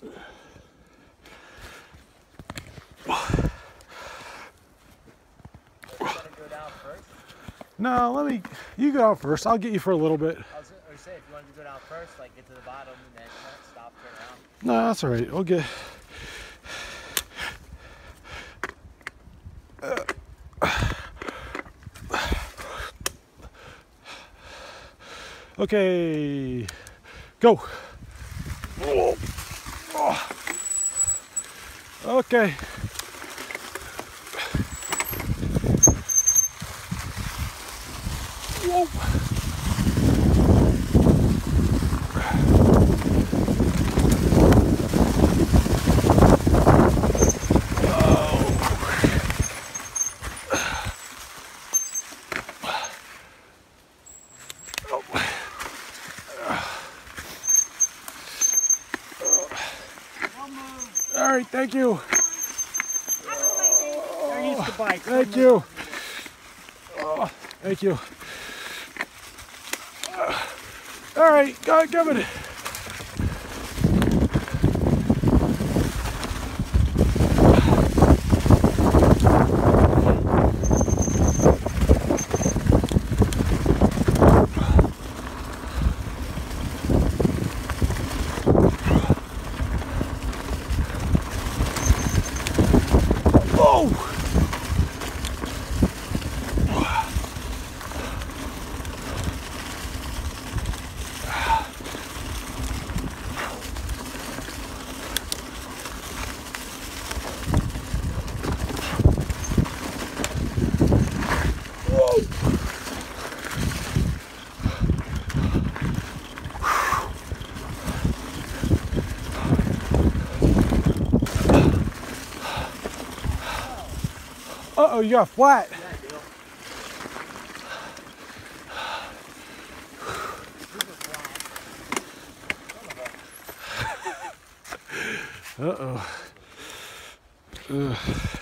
go down first? No, let me. You go out first. I'll get you for a little bit. I was say if you wanted to go down first, like get to the bottom and then stop, turn around. No, that's all right. We'll get. Okay, go. Okay. Whoa. Oh. Oh. All right, thank you. To bike. Thank you. Oh, thank you. All right, go, give it. Oh! Uh oh, you got flat. Uh oh.